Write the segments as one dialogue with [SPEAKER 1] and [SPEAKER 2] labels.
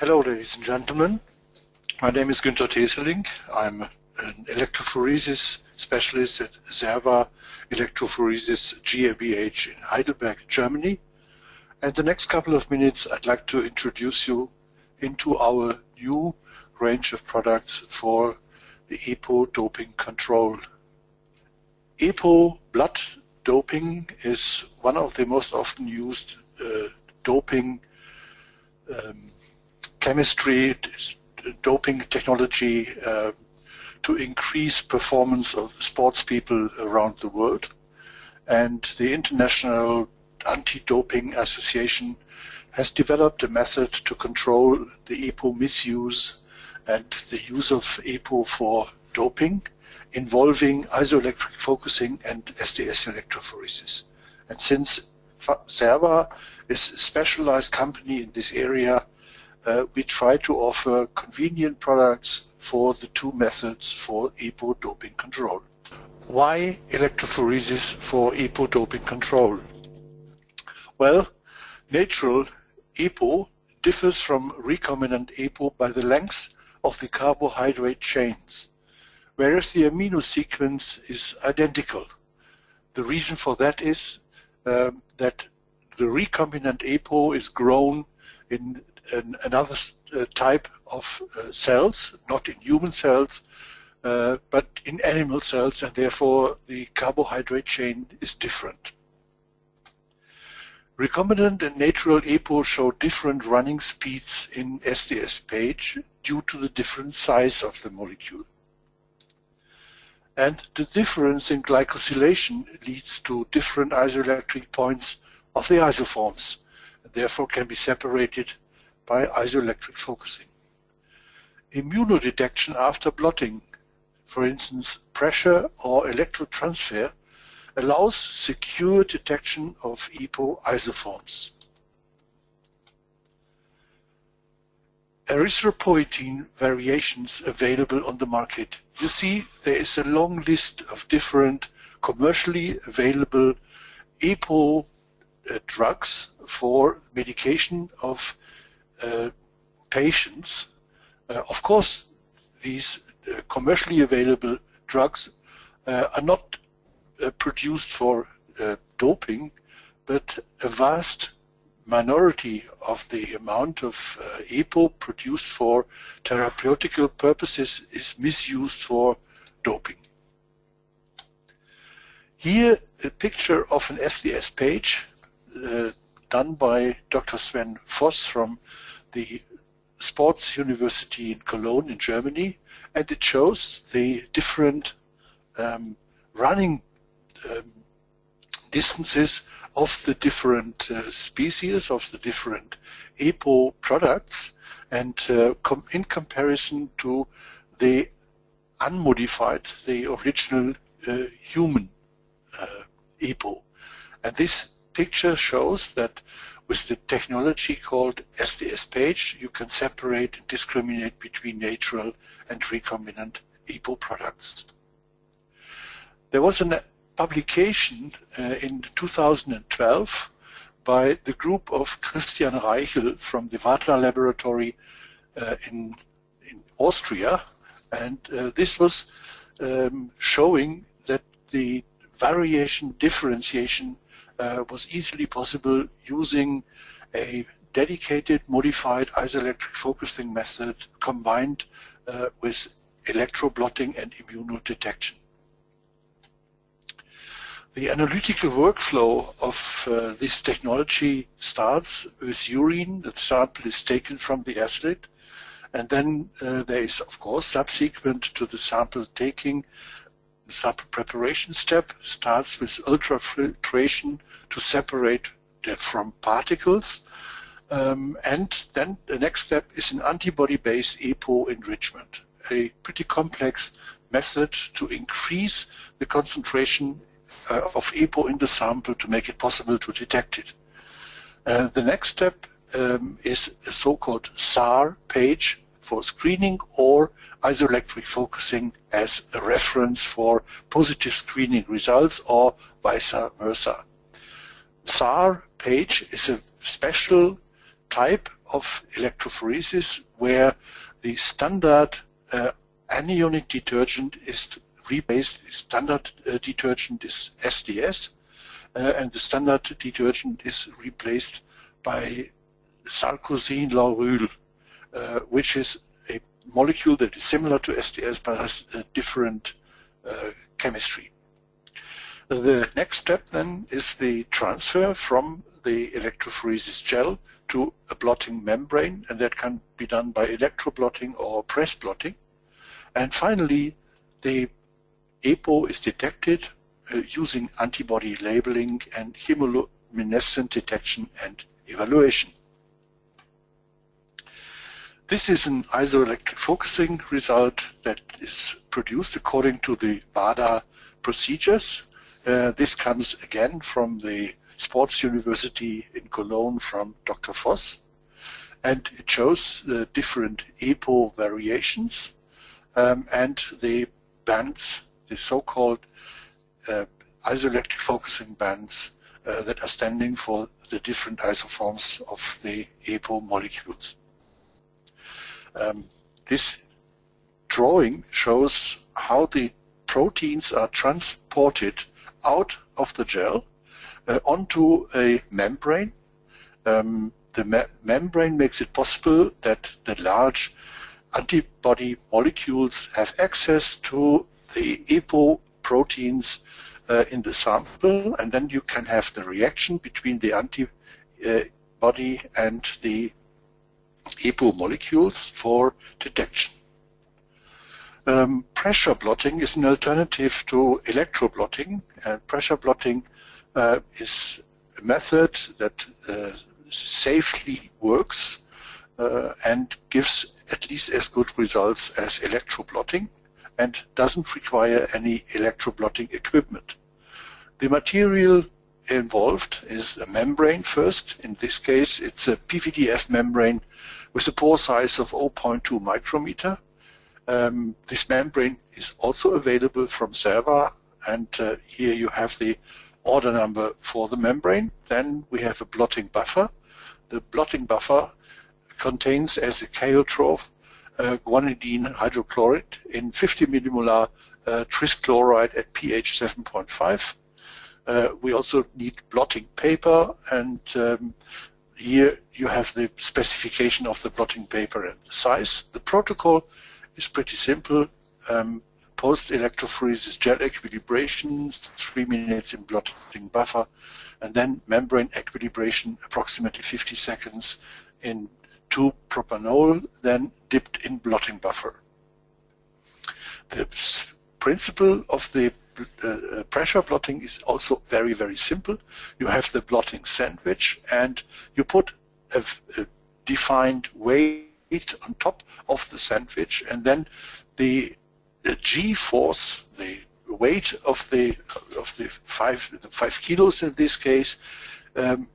[SPEAKER 1] Hello, ladies and gentlemen. My name is Günter Theßeling. I'm an electrophoresis specialist at Serva Electrophoresis GmbH in Heidelberg, Germany. And the next couple of minutes, I'd like to introduce you into our new range of products for the EPO doping control. EPO blood doping is one of the most often used uh, doping um, chemistry, doping technology uh, to increase performance of sports people around the world. And the International Anti-Doping Association has developed a method to control the EPO misuse and the use of EPO for doping involving isoelectric focusing and SDS electrophoresis. And since Serva is a specialized company in this area, uh, we try to offer convenient products for the two methods for EPO doping control. Why electrophoresis for EPO doping control? Well, natural EPO differs from recombinant EPO by the length of the carbohydrate chains, whereas the amino sequence is identical. The reason for that is um, that the recombinant EPO is grown in an, another uh, type of uh, cells, not in human cells, uh, but in animal cells, and therefore the carbohydrate chain is different. Recombinant and natural EPO show different running speeds in SDS page due to the different size of the molecule. And the difference in glycosylation leads to different isoelectric points of the isoforms, and therefore can be separated by isoelectric focusing. Immunodetection after blotting, for instance, pressure or electrotransfer, allows secure detection of EPO isoforms. Erythropoietin variations available on the market. You see there is a long list of different commercially available EPO uh, drugs for medication of patients. Uh, of course, these uh, commercially available drugs are not produced for doping, but a vast minority of the amount of uh, EPO produced for therapeutical purposes is misused for doping. Here, a picture of an SDS page uh, done by Dr. Sven Voss from the Sports University in Cologne in Germany, and it shows the different um, running um, distances of the different uh, species, of the different EPO products, and uh, com in comparison to the unmodified, the original uh, human uh, EPO. And this picture shows that with the technology called SDS page, you can separate and discriminate between natural and recombinant EPO products. There was a publication uh, in 2012 by the group of Christian Reichel from the WADA Laboratory uh, in, in Austria, and uh, this was um, showing that the variation differentiation uh, was easily possible using a dedicated modified isoelectric focusing method combined uh, with electroblotting and immunodetection. The analytical workflow of uh, this technology starts with urine. The sample is taken from the athlete, and then uh, there is, of course, subsequent to the sample taking, the sample preparation step starts with ultrafiltration to separate the, from particles. Um, and then the next step is an antibody-based EPO enrichment, a pretty complex method to increase the concentration uh, of EPO in the sample to make it possible to detect it. Uh, the next step um, is a so-called SAR page for screening or isoelectric focusing as a reference for positive screening results or vice versa. SAR page is a special type of electrophoresis where the standard uh, anionic detergent is replaced, standard uh, detergent is SDS, uh, and the standard detergent is replaced by sarcosine lauryl, uh, which is a molecule that is similar to SDS but has a different uh, chemistry. The next step then is the transfer from the electrophoresis gel to a blotting membrane, and that can be done by electroblotting or press blotting. And finally, the EPO is detected uh, using antibody labeling and chemoluminescent detection and evaluation. This is an isoelectric focusing result that is produced according to the WADA procedures. Uh, this comes again from the Sports University in Cologne from Dr. Voss. And it shows the different EPO variations um, and the bands, the so-called uh, isoelectric focusing bands uh, that are standing for the different isoforms of the EPO molecules. Um, this drawing shows how the proteins are transported out of the gel uh, onto a membrane. Um, the me membrane makes it possible that the large antibody molecules have access to the EPO proteins uh, in the sample, and then you can have the reaction between the antibody and the EPO molecules for detection. Um, pressure blotting is an alternative to electroblotting, and pressure blotting uh, is a method that uh, safely works uh, and gives at least as good results as electroblotting and doesn't require any electroblotting equipment. The material involved is a membrane first. In this case, it's a PVDF membrane with a pore size of 0.2 micrometer. Um, this membrane is also available from Serva, and uh, here you have the order number for the membrane. Then we have a blotting buffer. The blotting buffer contains as a chaotrope uh, guanidine hydrochloride in 50 millimolar uh, tris chloride at pH 7.5. Uh, we also need blotting paper and um, here you have the specification of the blotting paper and the size. The protocol is pretty simple. Um, post electrophoresis gel equilibration, three minutes in blotting buffer, and then membrane equilibration, approximately 50 seconds in 2 propanol, then dipped in blotting buffer. The principle of the uh, pressure blotting is also very, very simple. You have the blotting sandwich and you put a, a defined weight on top of the sandwich and then the the G force, the weight of the of the five the five kilos in this case, um,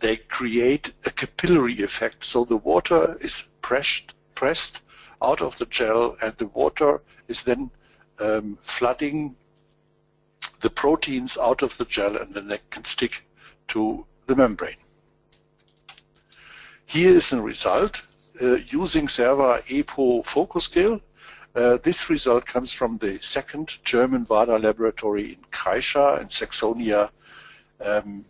[SPEAKER 1] they create a capillary effect. So the water is pressed pressed out of the gel, and the water is then um, flooding the proteins out of the gel, and then they can stick to the membrane. Here is a result uh, using Serva EPO focus scale uh, this result comes from the second German WADA laboratory in Kreischa in Saxonia. Um,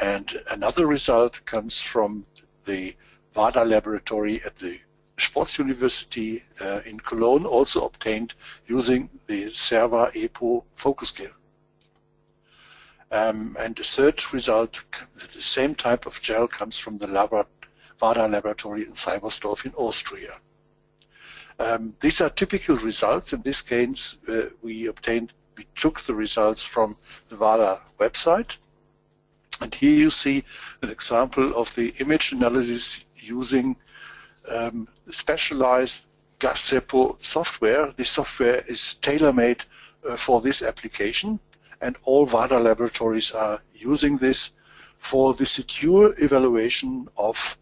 [SPEAKER 1] and another result comes from the WADA laboratory at the Sports University uh, in Cologne, also obtained using the Serva EPO focus scale. Um, and the third result, the same type of gel comes from the WADA laboratory in Seibersdorf in Austria. Um, these are typical results. In this case, uh, we obtained, we took the results from the WADA website. And here you see an example of the image analysis using um, specialized GASepo software. This software is tailor-made uh, for this application, and all WADA laboratories are using this for the secure evaluation of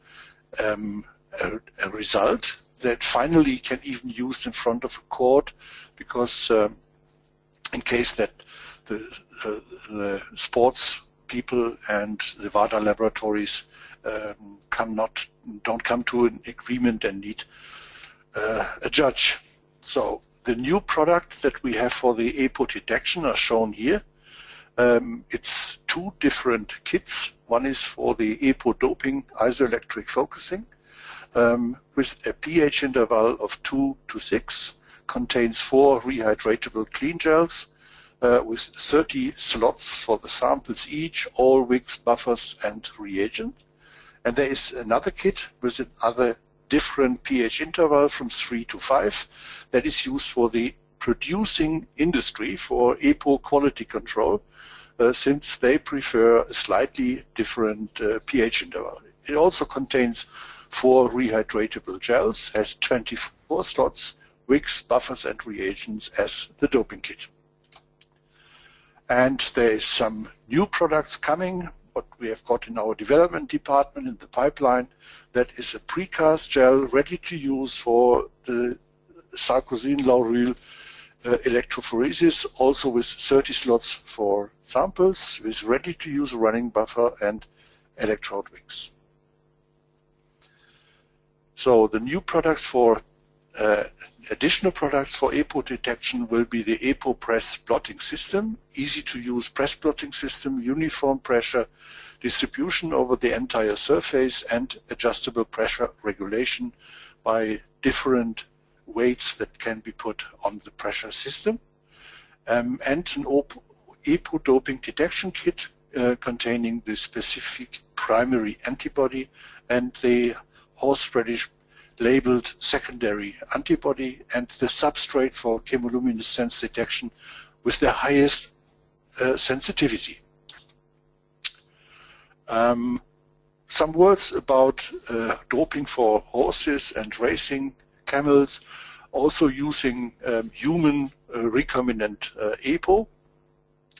[SPEAKER 1] um, a, a result that finally can even be used in front of a court because um, in case that the, uh, the sports people and the WADA laboratories um, come not don't come to an agreement and need uh, a judge. So the new products that we have for the EPO detection are shown here. Um, it's two different kits. One is for the EPO doping isoelectric focusing um, with a pH interval of 2 to 6, contains four rehydratable clean gels uh, with 30 slots for the samples each, all wicks, buffers, and reagent. And there is another kit with another different pH interval from 3 to 5 that is used for the producing industry for EPO quality control uh, since they prefer a slightly different uh, pH interval. It also contains four rehydratable gels, has 24 slots, wicks, buffers, and reagents as the doping kit. And there is some new products coming, what we have got in our development department in the pipeline, that is a precast gel ready to use for the sarcosine lauryl uh, electrophoresis, also with 30 slots for samples, with ready-to-use running buffer and electrode wicks. So the new products for uh, additional products for APO detection will be the APO press blotting system, easy to use press blotting system, uniform pressure distribution over the entire surface and adjustable pressure regulation by different weights that can be put on the pressure system, um, and an EPO doping detection kit uh, containing the specific primary antibody and the horseradish labeled secondary antibody and the substrate for chemoluminescence detection with the highest uh, sensitivity. Um, some words about uh, doping for horses and racing camels, also using um, human uh, recombinant uh, EPO.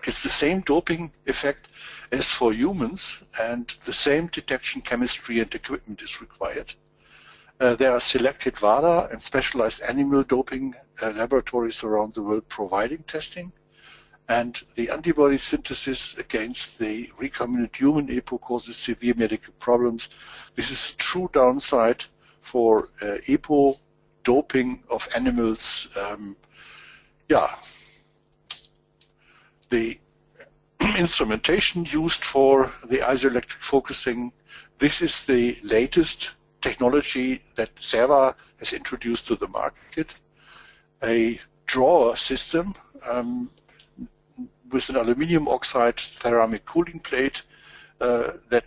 [SPEAKER 1] It's the same doping effect as for humans, and the same detection chemistry and equipment is required. Uh, there are selected WADA and specialized animal doping uh, laboratories around the world providing testing. And the antibody synthesis against the recombinant human EPO causes severe medical problems. This is a true downside for uh, EPO doping of animals. Um, yeah, the instrumentation used for the isoelectric focusing, this is the latest technology that Serva has introduced to the market, a drawer system um, with an aluminum oxide ceramic cooling plate uh, that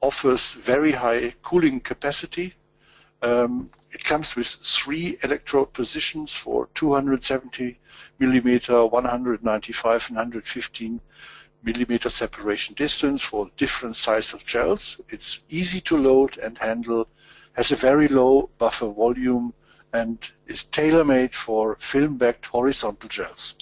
[SPEAKER 1] offers very high cooling capacity. Um, it comes with three electrode positions for 270 millimeter, 195 and 115 millimeter separation distance for different size of gels. It's easy to load and handle, has a very low buffer volume, and is tailor-made for film-backed horizontal gels.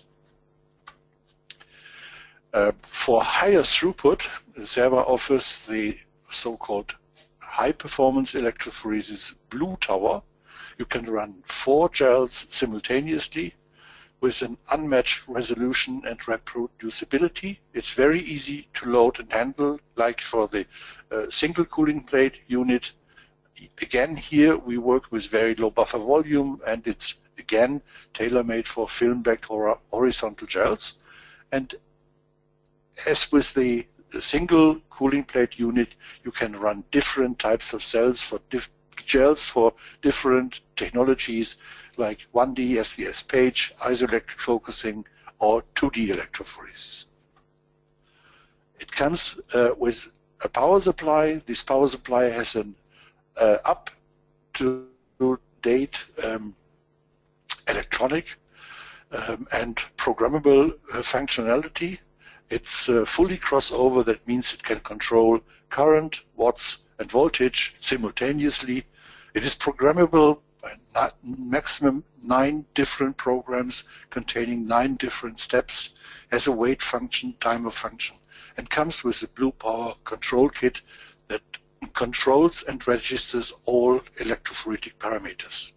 [SPEAKER 1] Uh, for higher throughput, Serva offers the so-called high performance electrophoresis blue tower, you can run four gels simultaneously with an unmatched resolution and reproducibility. It's very easy to load and handle, like for the uh, single cooling plate unit. Again, here we work with very low buffer volume, and it's again tailor-made for film-backed horizontal gels. And as with the single cooling plate unit, you can run different types of cells for gels for different technologies like 1D SDS page, isoelectric focusing, or 2D electrophoresis. It comes uh, with a power supply. This power supply has an uh, up to date um, electronic um, and programmable uh, functionality it's uh, fully crossover. That means it can control current, watts, and voltage simultaneously. It is programmable maximum nine different programs containing nine different steps, as a wait function, timer function, and comes with a Blue Power control kit that controls and registers all electrophoretic parameters.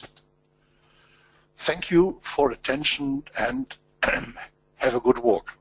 [SPEAKER 1] Thank you for attention and have a good walk.